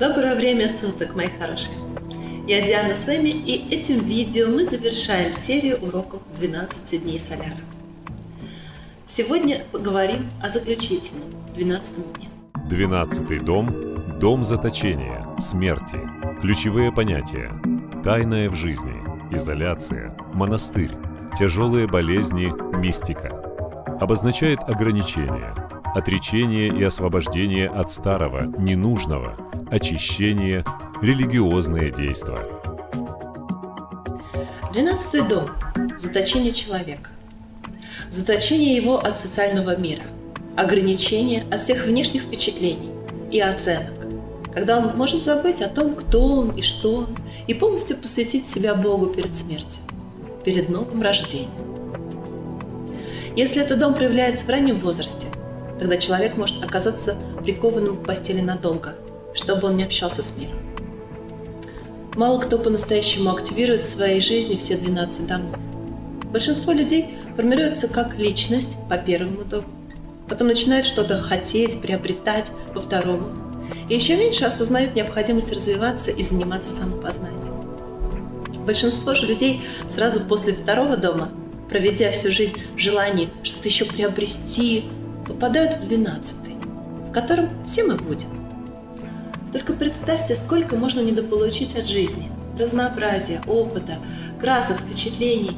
Доброе время суток, мои хорошие! Я Диана с вами, и этим видео мы завершаем серию уроков 12 дней соляра. Сегодня поговорим о заключительном, 12 дне. 12 дом – дом заточения, смерти. Ключевые понятия – тайное в жизни, изоляция, монастырь, тяжелые болезни, мистика. Обозначает ограничение, отречение и освобождение от старого, ненужного, очищение, религиозные действия. Двенадцатый дом – заточение человека. Заточение его от социального мира, ограничение от всех внешних впечатлений и оценок, когда он может забыть о том, кто он и что он, и полностью посвятить себя Богу перед смертью, перед новым рождением. Если этот дом проявляется в раннем возрасте, тогда человек может оказаться прикованным к постели надолго, чтобы он не общался с миром. Мало кто по-настоящему активирует в своей жизни все 12 домов. Большинство людей формируется как личность по первому дому. Потом начинают что-то хотеть, приобретать по второму. И еще меньше осознают необходимость развиваться и заниматься самопознанием. Большинство же людей сразу после второго дома, проведя всю жизнь в желании что-то еще приобрести, попадают в двенадцатый, в котором все мы будем. Только представьте, сколько можно недополучить от жизни. Разнообразия, опыта, красок, впечатлений.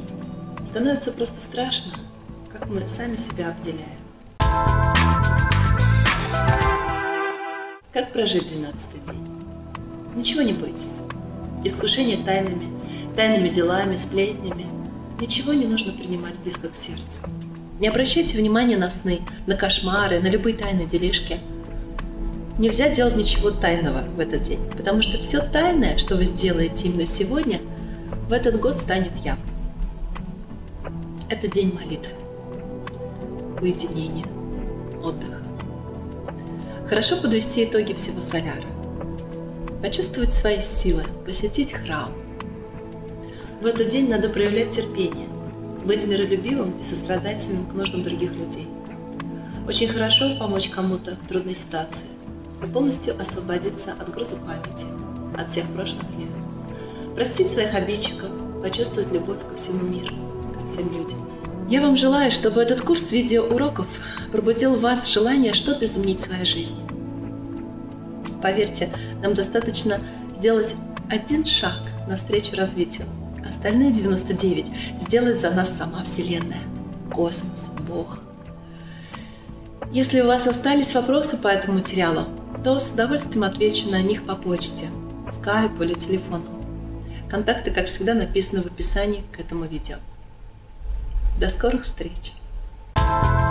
Становится просто страшно, как мы сами себя обделяем. Как прожить двенадцатый день? Ничего не бойтесь. Искушение тайными, тайными делами, сплетнями. Ничего не нужно принимать близко к сердцу. Не обращайте внимания на сны, на кошмары, на любые тайные делишки. Нельзя делать ничего тайного в этот день, потому что все тайное, что вы сделаете именно сегодня, в этот год станет явным. Это день молитвы, уединения, отдыха. Хорошо подвести итоги всего соляра. Почувствовать свои силы, посетить храм. В этот день надо проявлять терпение, быть миролюбивым и сострадательным к нуждам других людей. Очень хорошо помочь кому-то в трудной ситуации и полностью освободиться от груза памяти, от всех прошлых лет. Простить своих обидчиков, почувствовать любовь ко всему миру, ко всем людям. Я вам желаю, чтобы этот курс видеоуроков пробудил в вас желание что-то изменить в своей жизни. Поверьте, нам достаточно сделать один шаг навстречу развитию – Остальные 99 сделает за нас сама Вселенная, космос, Бог. Если у вас остались вопросы по этому материалу, то с удовольствием отвечу на них по почте, скайпу или телефону. Контакты, как всегда, написаны в описании к этому видео. До скорых встреч! thank you